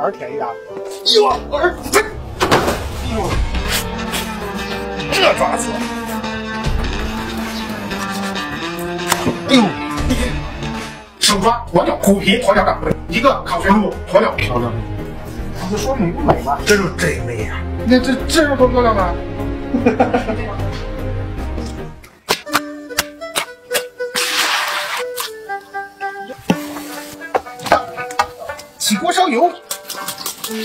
二天一样。哟，儿，哟，这爪子，哎呦，手抓鸵鸟，虎皮鸵鸟掌柜，一个烤全部鸵鸟漂亮，这说明不美吗？这就真美呀！那这这有多漂亮啊！起锅烧油。腌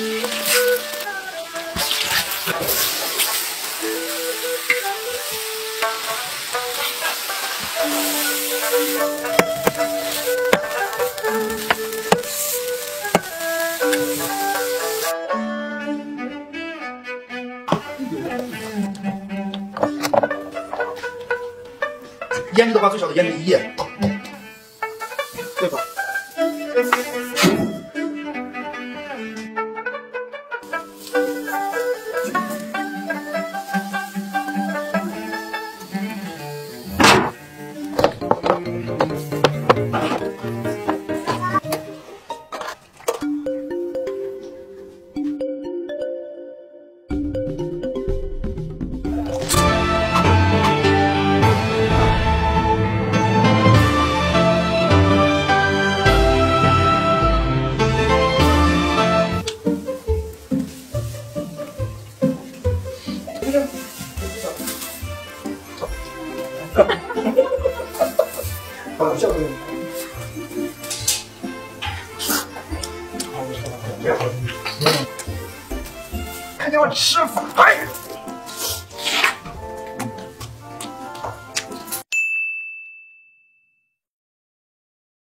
制的话，最少得腌制一夜，对吧？好笑的。看见我吃饭。